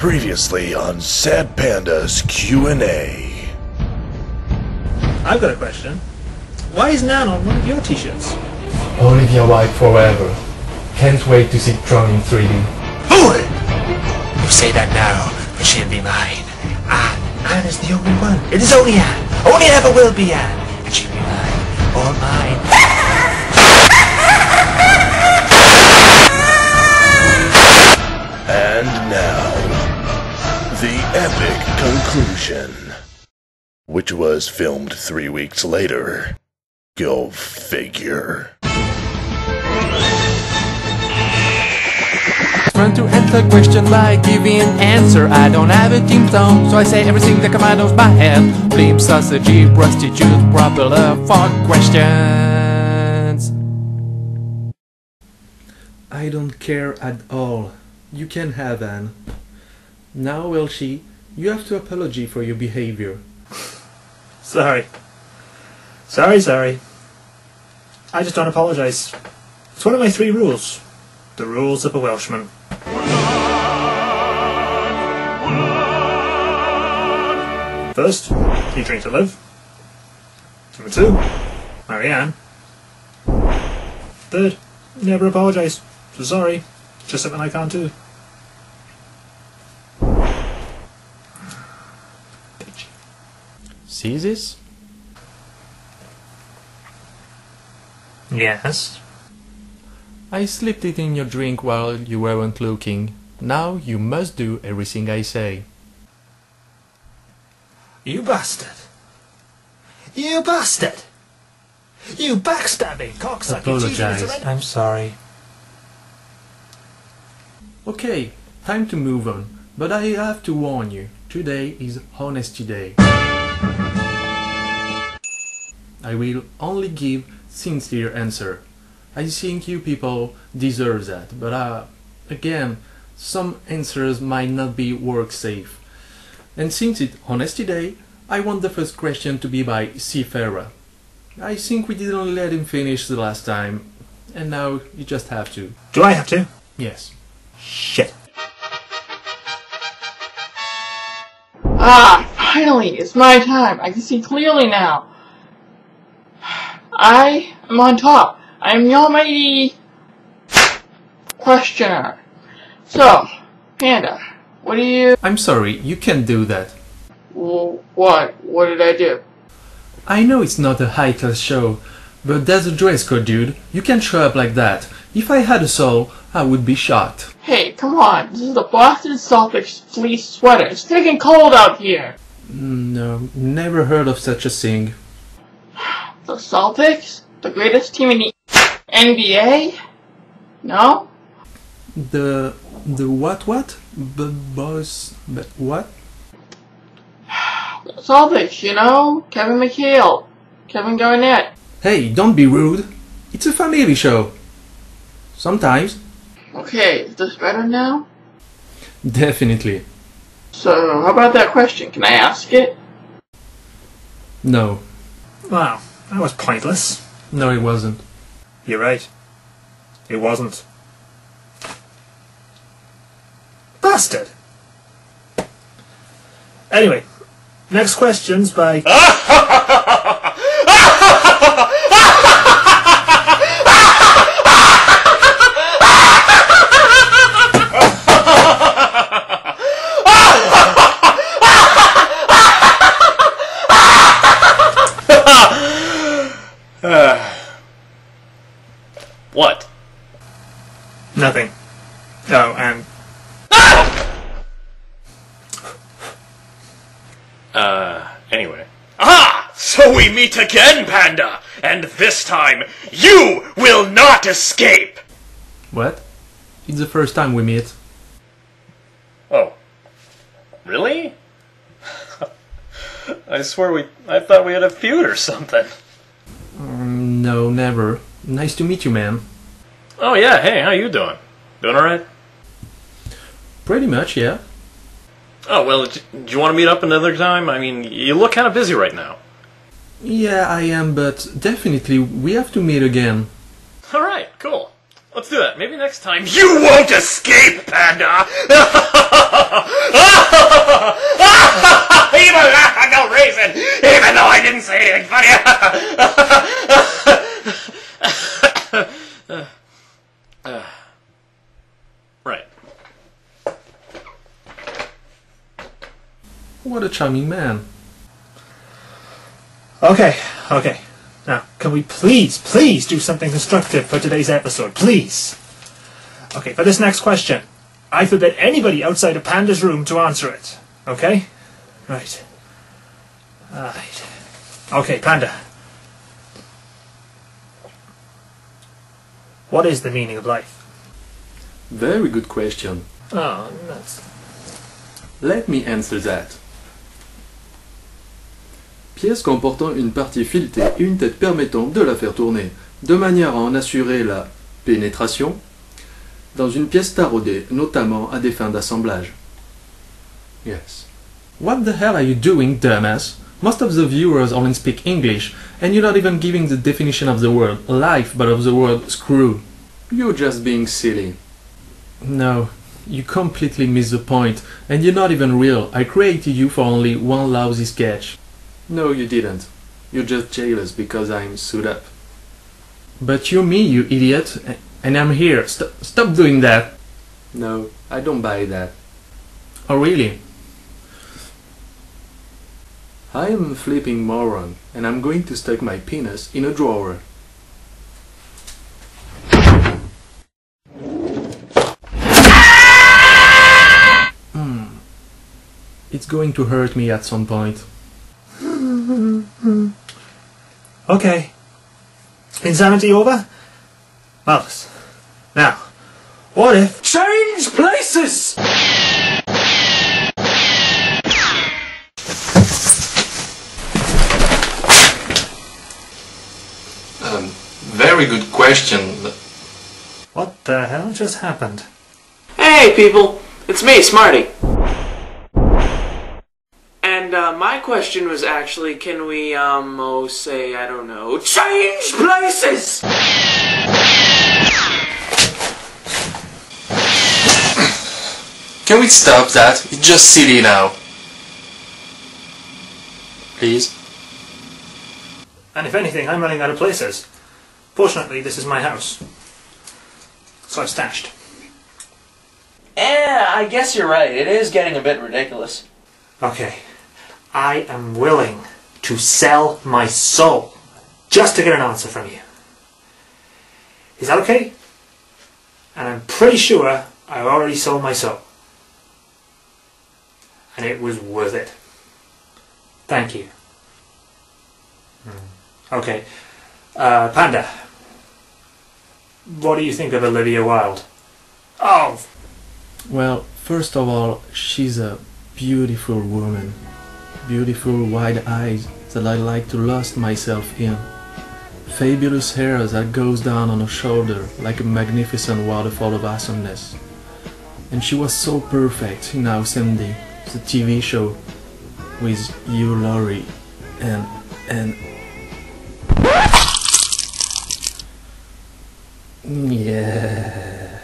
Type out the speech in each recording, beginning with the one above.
Previously on Sad Panda's Q&A. I've got a question. Why is Nan on one of your t-shirts? Olivia Wilde forever. Can't wait to see Tron in 3D. Boy! You say that now, but she'll be mine. Ah, Anne is the only one. It is only Anne. Only ever will be Anne. And she'll be mine. All mine. Conclusion. Which was filmed three weeks later. Go figure. Trying to answer question by giving an answer. I don't have a team song, so I say everything that comes out of my head. Flame, sausage, prostitute, propeller for questions. I don't care at all. You can have Anne. Now, Elsie, you have to apology for your behavior. Sorry. Sorry, sorry. I just don't apologise. It's one of my three rules. The rules of a Welshman. First, you drink to live. Number two, marry Anne. Third, never apologise. So sorry. Just something I can't do. See this? Yes. I slipped it in your drink while you weren't looking. Now you must do everything I say. You bastard! You bastard! You backstabbing cocksucker! Apologise. I'm sorry. Okay, time to move on. But I have to warn you, today is Honesty Day. I will only give sincere answer. I think you people deserve that, but uh, again, some answers might not be work safe. And since it's Honesty Day, I want the first question to be by Seafarer. I think we didn't let him finish the last time, and now you just have to. Do I have to? Yes. Shit. Ah, finally, it's my time. I can see clearly now. I am on top. I am the almighty questioner. So, Panda, what do you... I'm sorry, you can't do that. w- What? What did I do? I know it's not a high class show, but there's a dress code, dude. You can't show up like that. If I had a soul, I would be shocked. Hey, come on. This is the Boston Celtics fleece sweater. It's freaking cold out here. Mm, no, never heard of such a thing. The Celtics? The greatest team in the NBA? No? The the what what? B- boss, but what? The Celtics, you know? Kevin McHale. Kevin Garnett. Hey, don't be rude. It's a family show. Sometimes, Okay, is this better now? definitely. So, how about that question? Can I ask it? No, Wow, that was pointless. no, it wasn't. You're right. It wasn't. Bastard! Anyway, next question's by. What? Nothing. Oh, and. Uh, anyway. Ah! So we meet again, Panda! And this time, you will not escape! What? It's the first time we meet. Oh. Really? I swear we. I thought we had a feud or something. Mm, No, never. Nice to meet you, man. Oh, yeah, hey, how you doing? Doing alright? Pretty much, yeah. Oh, well, do you want to meet up another time? I mean, you look kind of busy right now. Yeah, I am, but definitely we have to meet again. All right, cool. Let's do that. Maybe next time you won't escape, Panda! Even I got raisin, even though I didn't say anything funny. What a charming man. Okay, okay. Now, can we please, please do something constructive for today's episode? Please. Okay, for this next question, I forbid anybody outside of Panda's room to answer it. Okay? Right. Right. Okay, Panda. What is the meaning of life? Very good question. Oh, that's. Let me answer that. Pièce comportant une partie filetée et une tête permettant de la faire tourner, de manière à en assurer la pénétration, dans une pièce taraudée, notamment à des fins d'assemblage. Yes. What the hell are you doing, dumbass? Most of the viewers only speak English, and you're not even giving the definition of the word life, but of the word screw. You're just being silly. No, you completely miss the point, and you're not even real. I created you for only one lousy sketch. No, you didn't. You're just jealous because I'm suited up. But you're me, you idiot, and I'm here. St- stop doing that. No, I don't buy that. Oh, really? I am a flipping moron, and I'm going to stick my penis in a drawer. Hmm. It's going to hurt me at some point. Okay. Insanity over? Marvelous. Now, what if. Change places! Um, very good question. What the hell just happened? Hey, people! It's me, Smarty. And uh, my question was actually, can we, um, oh, say, I don't know, change places? Can we stop that? It's just silly now. Please? And if anything, I'm running out of places. Fortunately, this is my house. So I've stashed. Yeah, I guess you're right. It is getting a bit ridiculous. Okay. I am willing to sell my soul just to get an answer from you. Is that okay? And I'm pretty sure I already sold my soul. And it was worth it. Thank you. Hmm. Okay. Uh, Panda. What do you think of Olivia Wilde? Oh, Well, first of all, she's a beautiful woman. Beautiful wide eyes that I like to lust myself in. Fabulous hair that goes down on her shoulder like a magnificent waterfall of awesomeness. And she was so perfect in Now Cindy, the TV show with Hugh Laurie and and yeah.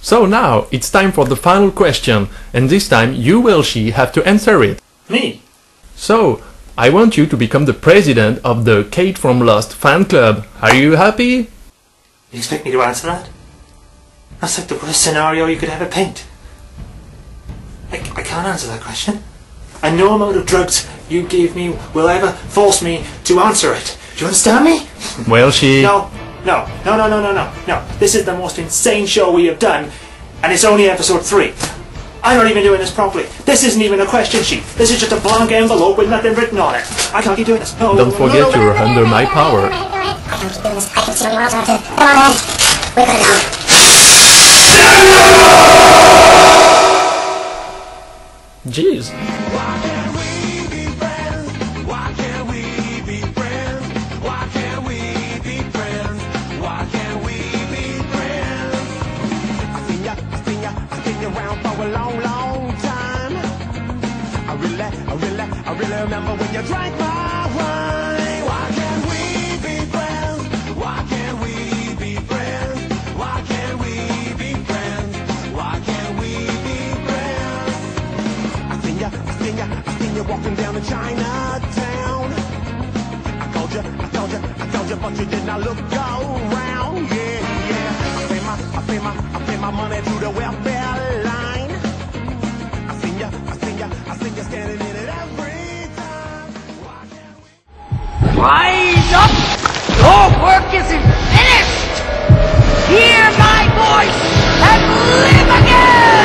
So now it's time for the final question, and this time you will she have to answer it. Me. So I want you to become the president of the Kate from Lost fan club. Are you happy? You expect me to answer that? That's like the worst scenario you could ever paint. I, I can't answer that question. And no amount of drugs you gave me will ever force me to answer it. Do you understand me? Well, she. No, no, no, no, no, no, no, no. This is the most insane show we have done, and it's only episode three. I'm not even doing this properly. This isn't even a question sheet. This is just a blank envelope with nothing written on it. I can't keep doing this. No, Don't no, forget no, no, you're under my power. Jeez. Walking Rise up! Your work isn't finished! Hear my voice and live again!